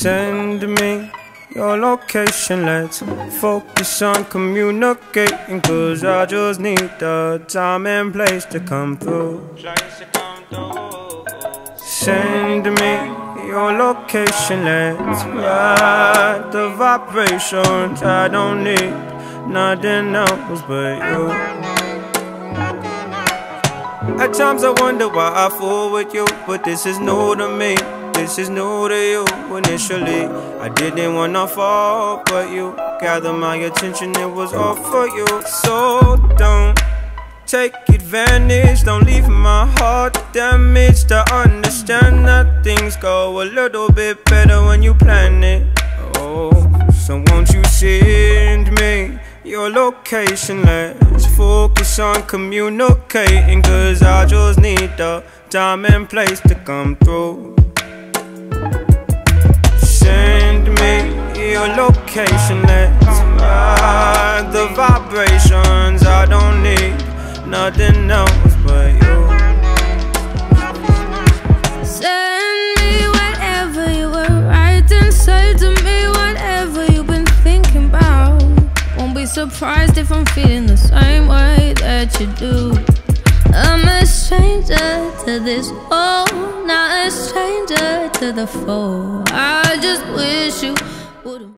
Send me your location, let's focus on communicating. Cause I just need the time and place to come through. Send me your location, let's ride the vibrations. I don't need nothing else but you. At times I wonder why I fool with you, but this is new to me. This is new to you. Initially, I didn't wanna fall, but you gathered my attention. It was all for you. So don't take advantage. Don't leave my heart damaged. I understand that things go a little bit better when you plan it. Oh, so won't you send me your location? Let's focus on communicating. Cause I just need the time and place to come through. Your location, let's ride uh, the vibrations. I don't need nothing else but you. Send me whatever you were writing. Say to me whatever you've been thinking about. Won't be surprised if I'm feeling the same way that you do. I'm a stranger to this world, not a stranger to the foe. I just wish you would've.